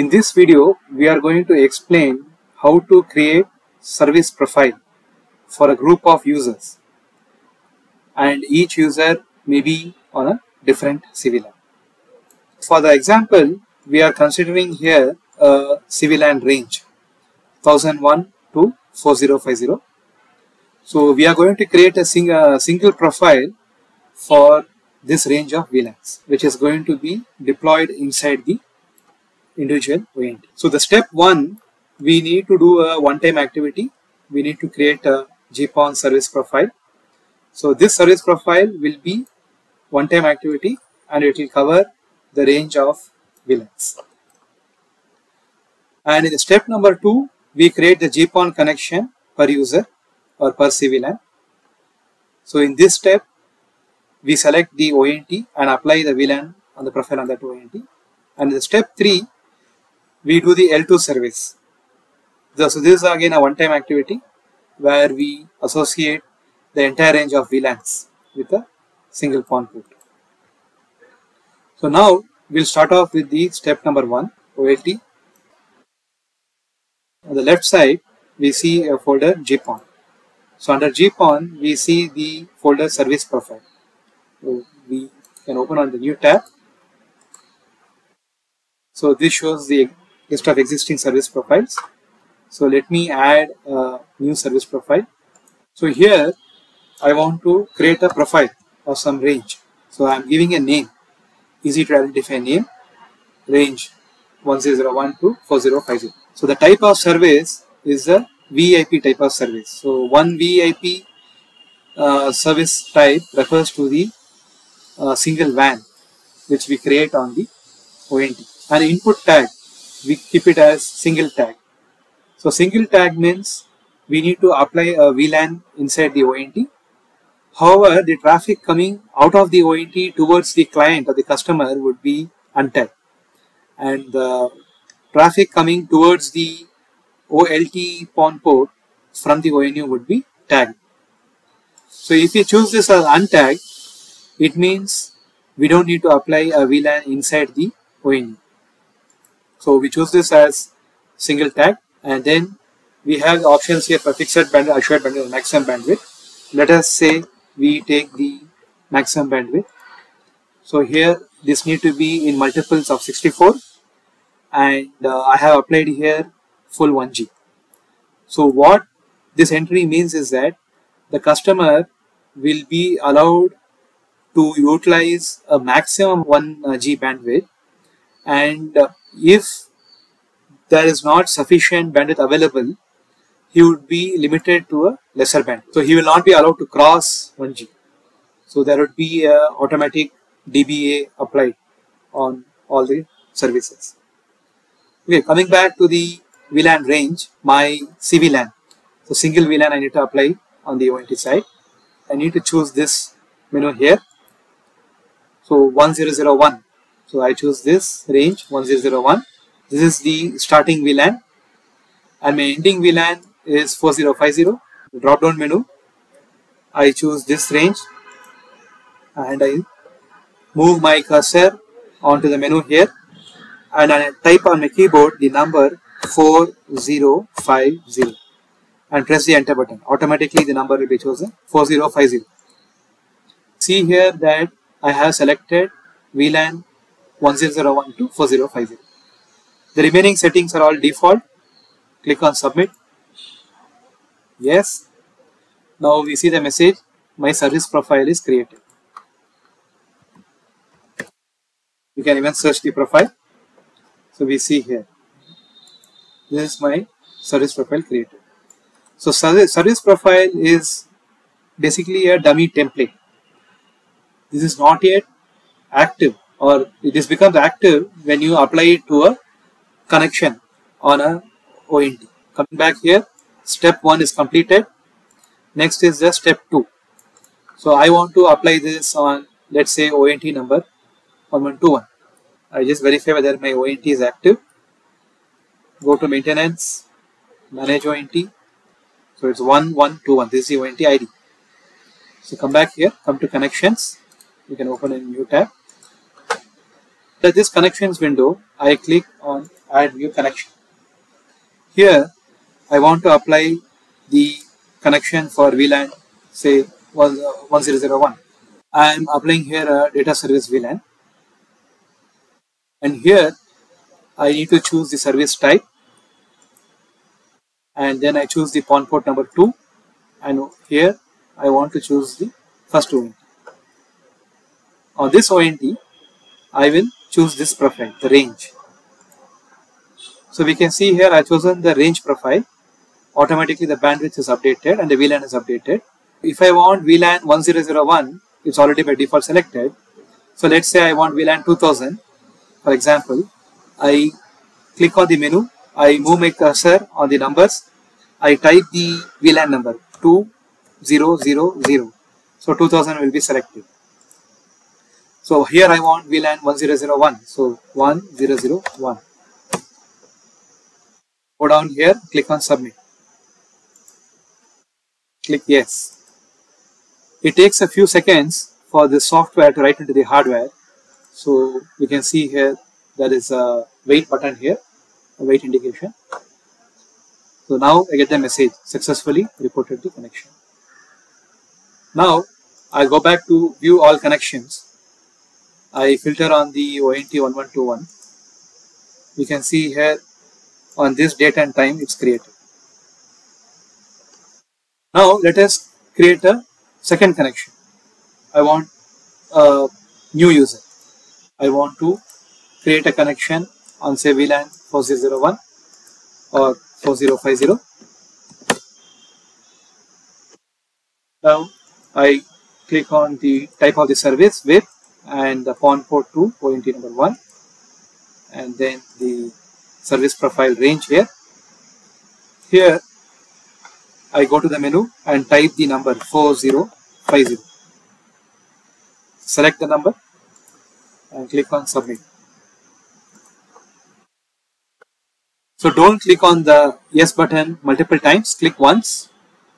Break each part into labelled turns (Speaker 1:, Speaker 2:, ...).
Speaker 1: In this video, we are going to explain how to create service profile for a group of users and each user may be on a different CVLAN. For the example, we are considering here a CVLAN range 1001 to 4050. So we are going to create a, sing a single profile for this range of VLANs which is going to be deployed inside the individual ONT. So the step one, we need to do a one-time activity. We need to create a GPON service profile. So this service profile will be one-time activity and it will cover the range of VLANs. And in the step number two, we create the GPON connection per user or per CVLAN. So in this step, we select the ONT and apply the VLAN on the profile on that ONT. And in step 3, we do the L2 service. So this is again a one-time activity where we associate the entire range of VLANs with a single PON port. So now we'll start off with the step number 1, OLT. On the left side, we see a folder GPON. So under GPON, we see the folder service profile. So we can open on the new tab. So this shows the list of existing service profiles. So let me add a new service profile. So here I want to create a profile of some range. So I'm giving a name, easy to identify name, range 1001 to 4050. So the type of service is a VIP type of service. So one VIP uh, service type refers to the uh, single VLAN which we create on the ONT. And input tag, we keep it as single tag. So single tag means we need to apply a VLAN inside the ONT. However, the traffic coming out of the ONT towards the client or the customer would be untagged. And the traffic coming towards the OLT PON port from the ONU would be tagged. So if you choose this as untagged, it means we don't need to apply a VLAN inside the ONU. So we choose this as single tag and then we have options here for fixed bandwidth, assured bandwidth, maximum bandwidth. Let us say we take the maximum bandwidth. So here this need to be in multiples of 64 and uh, I have applied here full 1G. So what this entry means is that the customer will be allowed to utilize a maximum 1G bandwidth and uh, if there is not sufficient bandwidth available, he would be limited to a lesser band. So he will not be allowed to cross 1G. So there would be a automatic DBA applied on all the services. Okay, coming back to the VLAN range, my CVLAN. So single VLAN I need to apply on the ONT side. I need to choose this menu here. So 1001. So I choose this range 1001. This is the starting VLAN and my ending VLAN is 4050. Drop down menu. I choose this range and I move my cursor onto the menu here and I type on my keyboard the number 4050 and press the enter button. Automatically the number will be chosen 4050. See here that I have selected VLAN 1001 to 4050. The remaining settings are all default. Click on submit. Yes. Now we see the message my service profile is created. You can even search the profile. So we see here this is my service profile created. So service, service profile is basically a dummy template. This is not yet active or it is becomes active when you apply it to a connection on a ONT. Coming back here, step 1 is completed. Next is the step 2. So I want to apply this on let's say ONT number 1121. I just verify whether my ONT is active go to maintenance, manage ONT. So it's 1121. This is the ONT ID. So come back here, come to connections. You can open a new tab. At this connections window, I click on add new connection. Here I want to apply the connection for VLAN say 1001. Uh, I am applying here a data service VLAN and here I need to choose the service type and then I choose the PON port number 2 and here I want to choose the first ONT. On this ONT I will choose this profile, the range. So we can see here I chosen the range profile. Automatically the bandwidth is updated and the VLAN is updated. If I want VLAN 1001, it's already by default selected. So let's say I want VLAN 2000. For example, I click on the menu, I move my cursor on the numbers, I type the VLAN number 2000. So 2000 will be selected. So here I want VLAN 1001. So 1001. Go down here, click on submit. Click yes. It takes a few seconds for the software to write into the hardware. So you can see here there is a wait button here, a wait indication. So now I get the message successfully reported the connection. Now I'll go back to view all connections I filter on the ONT 1121 you can see here on this date and time it's created. Now let us create a second connection. I want a new user. I want to create a connection on say VLAN 4001 or 4050 now I click on the type of the service with and the PON port 2 ONT number 1 and then the service profile range here. Here I go to the menu and type the number 4050. Select the number and click on submit. So don't click on the yes button multiple times, click once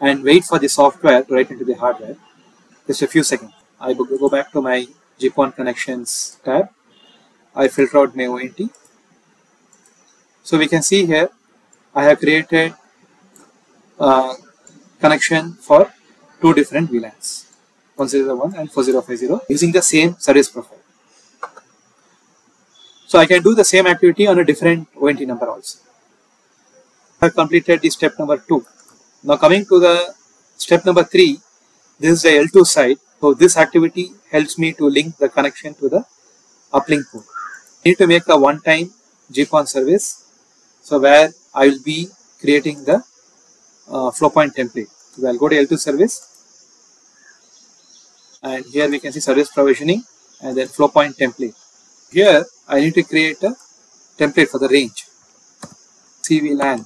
Speaker 1: and wait for the software to write into the hardware. Just a few seconds. I go back to my GPON connections tab. I filter out my ONT. So we can see here I have created a connection for two different VLANs 1001 and 4050 using the same service profile. So I can do the same activity on a different ONT number also. I have completed the step number 2. Now coming to the step number 3, this is the L2 side so this activity helps me to link the connection to the uplink port. I need to make a one-time GPON service. So where I will be creating the uh, flow point template. So I'll go to L2 service and here we can see service provisioning and then flow point template. Here I need to create a template for the range. CVLAN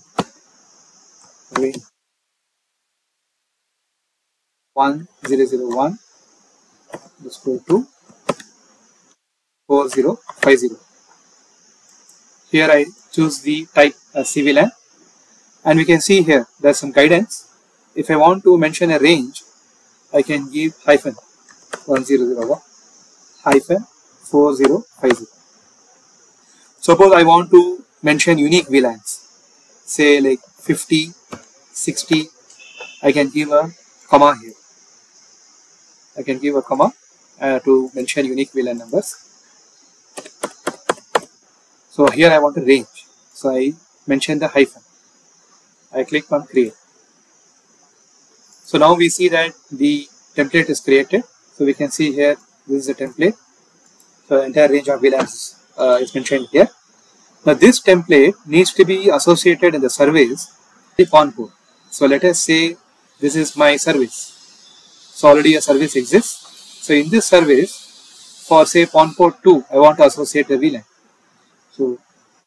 Speaker 1: range 1001 let's go to 4050 here I choose the type as CVLAN and we can see here there's some guidance. If I want to mention a range I can give hyphen 1001 hyphen 4050 suppose I want to mention unique VLANs say like 50 60 I can give a comma here. I can give a comma to mention unique VLAN numbers. So here I want a range. So I mention the hyphen. I click on create. So now we see that the template is created. So we can see here this is a template. So entire range of VLANs uh, is mentioned here. Now this template needs to be associated in the service PON port. So let us say this is my service. So already a service exists. So in this service, for say PON port 2, I want to associate the VLAN. So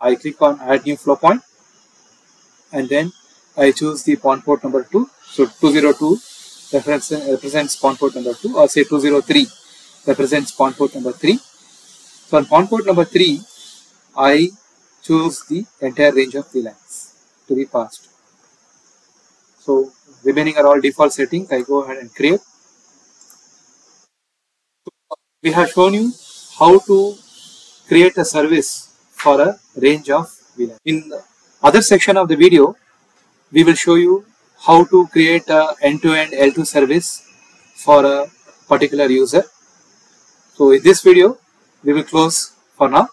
Speaker 1: I click on add new flow point and then I choose the PON port number 2. So 202 reference, represents PON port number 2 or say 203 represents PON port number 3. So on port number 3, I choose the entire range of VLANs to be passed. So remaining are all default settings. I go ahead and create we have shown you how to create a service for a range of VLAN. In the other section of the video, we will show you how to create a end-to-end L2 service for a particular user. So in this video, we will close for now.